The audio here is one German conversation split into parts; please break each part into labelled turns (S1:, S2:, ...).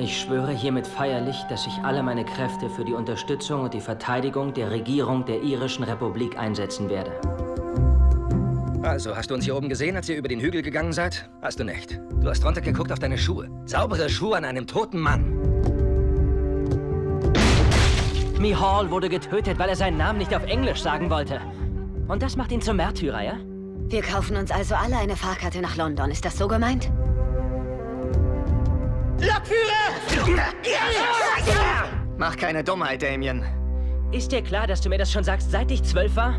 S1: Ich schwöre hiermit feierlich, dass ich alle meine Kräfte für die Unterstützung und die Verteidigung der Regierung der irischen Republik einsetzen werde.
S2: Also, hast du uns hier oben gesehen, als ihr über den Hügel gegangen seid? Hast du nicht. Du hast runtergeguckt auf deine Schuhe. Saubere Schuhe an einem toten Mann.
S1: Mihal wurde getötet, weil er seinen Namen nicht auf Englisch sagen wollte. Und das macht ihn zum Märtyrer, ja?
S3: Wir kaufen uns also alle eine Fahrkarte nach London. Ist das so gemeint?
S2: Lokführer! Mach keine Dummheit, Damien.
S1: Ist dir klar, dass du mir das schon sagst, seit ich zwölf war?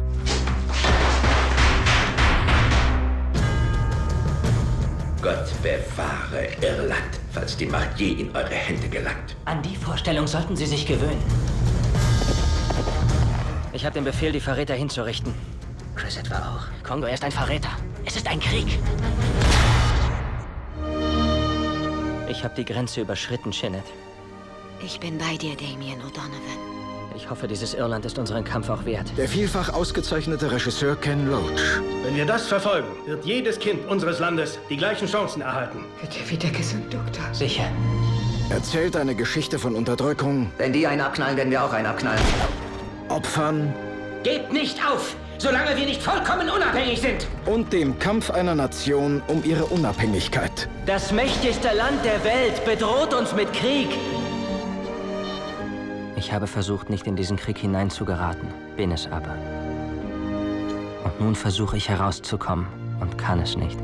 S4: Gott bewahre Irland, falls die Macht je in eure Hände gelangt.
S1: An die Vorstellung sollten Sie sich gewöhnen. Ich habe den Befehl, die Verräter hinzurichten. Chris etwa auch. Kongo, er ist ein Verräter. Es ist ein Krieg. Ich habe die Grenze überschritten, Shinnet.
S3: Ich bin bei dir, Damien O'Donovan.
S1: Ich hoffe, dieses Irland ist unseren Kampf auch wert.
S5: Der vielfach ausgezeichnete Regisseur Ken Loach.
S6: Wenn wir das verfolgen, wird jedes Kind unseres Landes die gleichen Chancen erhalten.
S7: Wird er wieder gesund, Doktor?
S1: Sicher.
S5: Erzählt eine Geschichte von Unterdrückung,
S2: Wenn die einen abknallen, werden wir auch einen abknallen.
S5: Opfern
S4: Gebt nicht auf, solange wir nicht vollkommen unabhängig sind.
S5: und dem Kampf einer Nation um ihre Unabhängigkeit.
S1: Das mächtigste Land der Welt bedroht uns mit Krieg. Ich habe versucht, nicht in diesen Krieg hineinzugeraten, bin es aber. Und nun versuche ich herauszukommen und kann es nicht.